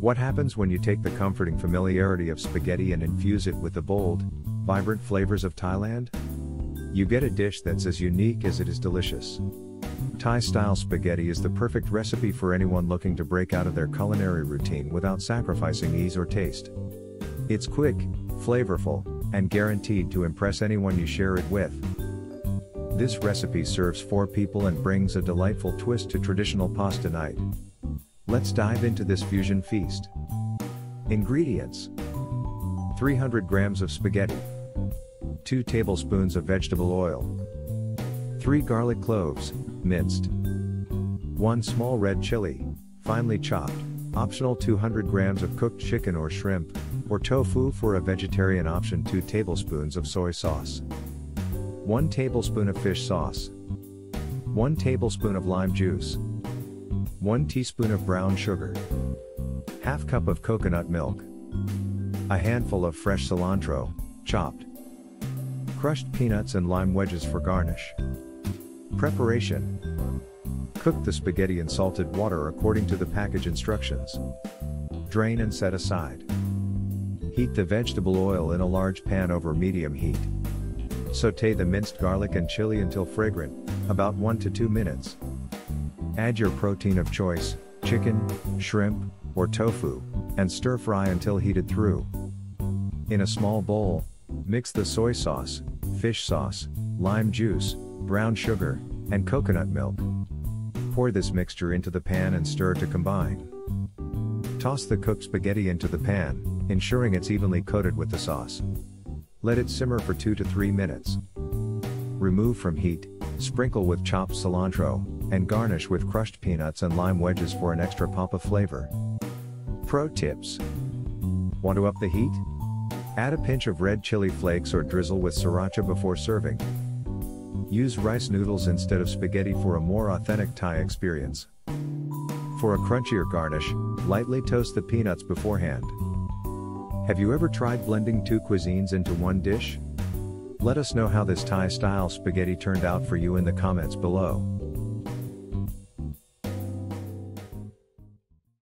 What happens when you take the comforting familiarity of spaghetti and infuse it with the bold, vibrant flavors of Thailand? You get a dish that's as unique as it is delicious. Thai style spaghetti is the perfect recipe for anyone looking to break out of their culinary routine without sacrificing ease or taste. It's quick, flavorful, and guaranteed to impress anyone you share it with. This recipe serves four people and brings a delightful twist to traditional pasta night. Let's dive into this fusion feast. Ingredients. 300 grams of spaghetti, 2 tablespoons of vegetable oil, 3 garlic cloves, minced, 1 small red chili, finely chopped, optional 200 grams of cooked chicken or shrimp, or tofu for a vegetarian option. 2 tablespoons of soy sauce, 1 tablespoon of fish sauce, 1 tablespoon of lime juice, 1 teaspoon of brown sugar, half cup of coconut milk, a handful of fresh cilantro, chopped, crushed peanuts and lime wedges for garnish. Preparation Cook the spaghetti in salted water according to the package instructions. Drain and set aside. Heat the vegetable oil in a large pan over medium heat. Sauté the minced garlic and chili until fragrant, about 1 to 2 minutes. Add your protein of choice, chicken, shrimp, or tofu, and stir fry until heated through. In a small bowl, mix the soy sauce, fish sauce, lime juice, brown sugar, and coconut milk. Pour this mixture into the pan and stir to combine. Toss the cooked spaghetti into the pan, ensuring it's evenly coated with the sauce. Let it simmer for 2 to 3 minutes. Remove from heat, sprinkle with chopped cilantro, and garnish with crushed peanuts and lime wedges for an extra pop of flavor. Pro tips Want to up the heat? Add a pinch of red chili flakes or drizzle with sriracha before serving. Use rice noodles instead of spaghetti for a more authentic Thai experience. For a crunchier garnish, lightly toast the peanuts beforehand. Have you ever tried blending two cuisines into one dish? Let us know how this Thai style spaghetti turned out for you in the comments below.